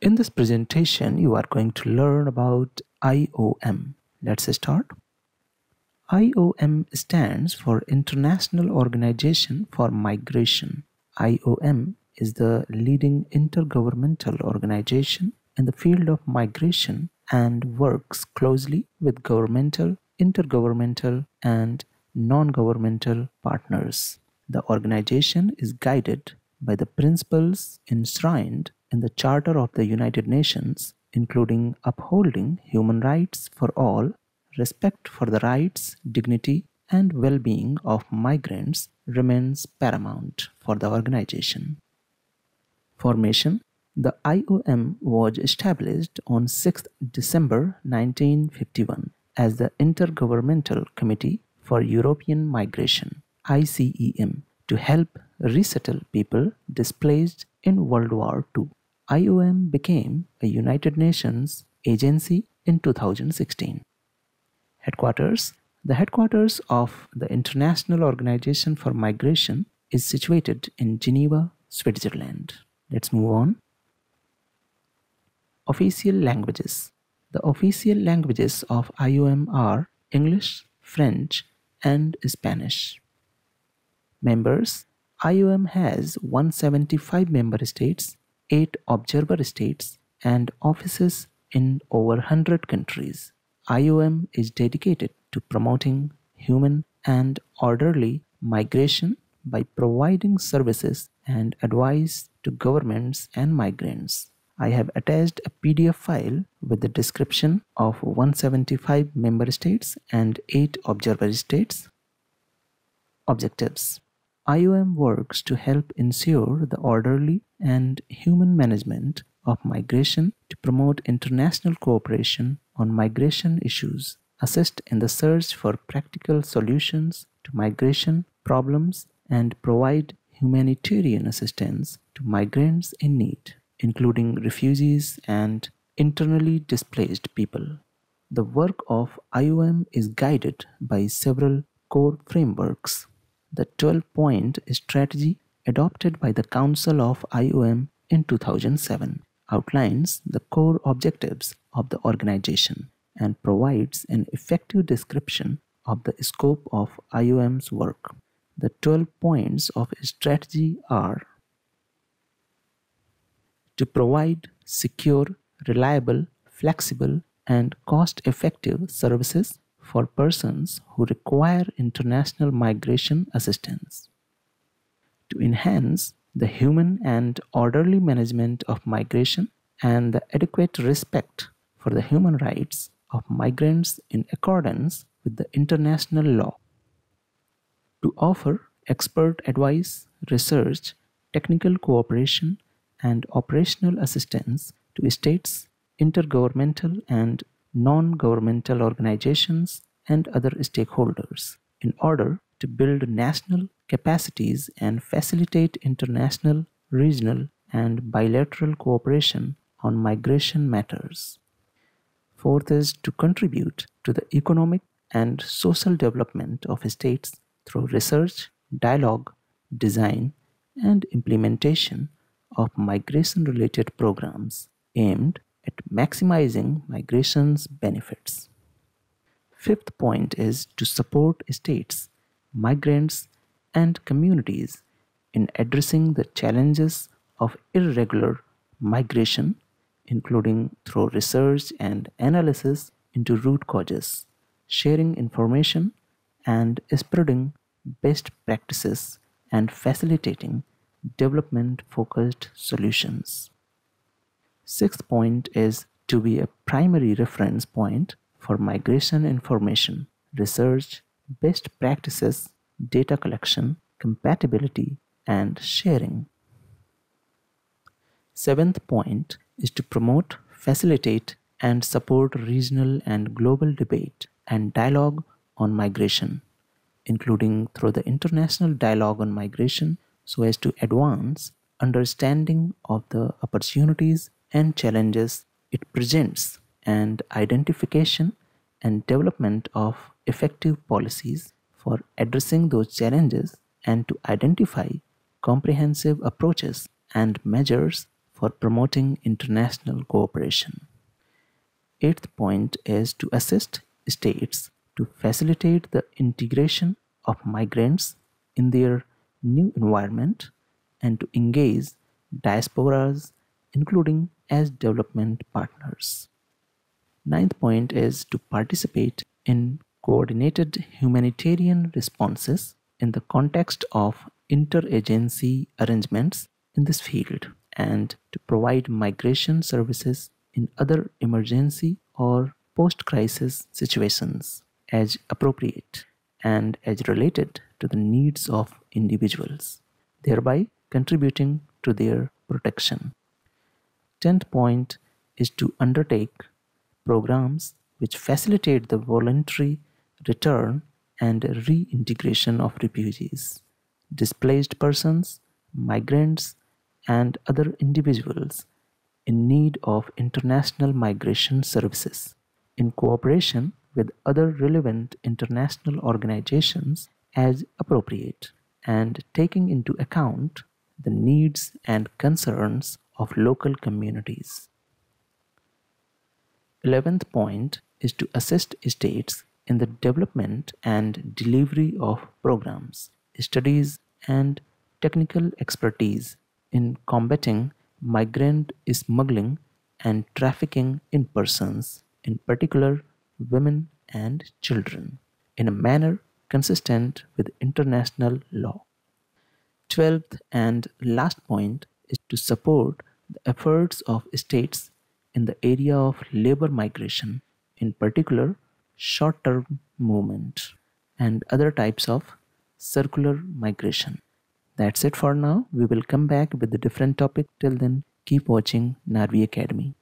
In this presentation, you are going to learn about IOM. Let's start. IOM stands for International Organization for Migration. IOM is the leading intergovernmental organization in the field of migration and works closely with governmental, intergovernmental, and non governmental partners. The organization is guided by the principles enshrined in the Charter of the United Nations, including upholding human rights for all, respect for the rights, dignity, and well being of migrants remains paramount for the organization. Formation The IOM was established on 6 December 1951 as the Intergovernmental Committee for European Migration ICEM to help resettle people displaced in World War II. IOM became a United Nations agency in 2016. Headquarters The headquarters of the International Organization for Migration is situated in Geneva, Switzerland. Let's move on. Official languages The official languages of IOM are English, French, and Spanish. Members IOM has 175 member states 8 observer states, and offices in over 100 countries. IOM is dedicated to promoting human and orderly migration by providing services and advice to governments and migrants. I have attached a PDF file with the description of 175 member states and 8 observer states. Objectives IOM works to help ensure the orderly and human management of migration to promote international cooperation on migration issues, assist in the search for practical solutions to migration problems, and provide humanitarian assistance to migrants in need, including refugees and internally displaced people. The work of IOM is guided by several core frameworks the 12 point strategy adopted by the Council of IOM in 2007 outlines the core objectives of the organization and provides an effective description of the scope of IOM's work. The 12 points of strategy are to provide secure, reliable, flexible, and cost effective services for persons who require international migration assistance. To enhance the human and orderly management of migration and the adequate respect for the human rights of migrants in accordance with the international law. To offer expert advice, research, technical cooperation, and operational assistance to states, intergovernmental, and non governmental organizations, and other stakeholders in order to build national capacities and facilitate international, regional, and bilateral cooperation on migration matters. Fourth is to contribute to the economic and social development of states through research, dialogue, design, and implementation of migration related programs aimed at maximizing migration's benefits. Fifth point is to support states, migrants, and communities in addressing the challenges of irregular migration, including through research and analysis into root causes, sharing information, and spreading best practices and facilitating development focused solutions. Sixth point is to be a primary reference point for migration information, research, best practices, data collection, compatibility, and sharing. Seventh point is to promote, facilitate, and support regional and global debate and dialogue on migration, including through the international dialogue on migration so as to advance understanding of the opportunities and challenges it presents and identification and development of effective policies for addressing those challenges and to identify comprehensive approaches and measures for promoting international cooperation. Eighth point is to assist states to facilitate the integration of migrants in their new environment and to engage diasporas, including as development partners. Ninth point is to participate in coordinated humanitarian responses in the context of interagency arrangements in this field and to provide migration services in other emergency or post crisis situations as appropriate and as related to the needs of individuals, thereby contributing to their protection. Tenth point is to undertake programs which facilitate the voluntary return and reintegration of refugees, displaced persons, migrants, and other individuals in need of international migration services. In cooperation with other relevant international organizations as appropriate and taking into account the needs and concerns of local communities. 11th point is to assist states in the development and delivery of programs, studies, and technical expertise in combating migrant smuggling and trafficking in persons, in particular women and children, in a manner consistent with international law. Twelfth and last point is to support the efforts of states in the area of labor migration, in particular short term movement and other types of circular migration. That's it for now. We will come back with a different topic. Till then, keep watching Narvi Academy.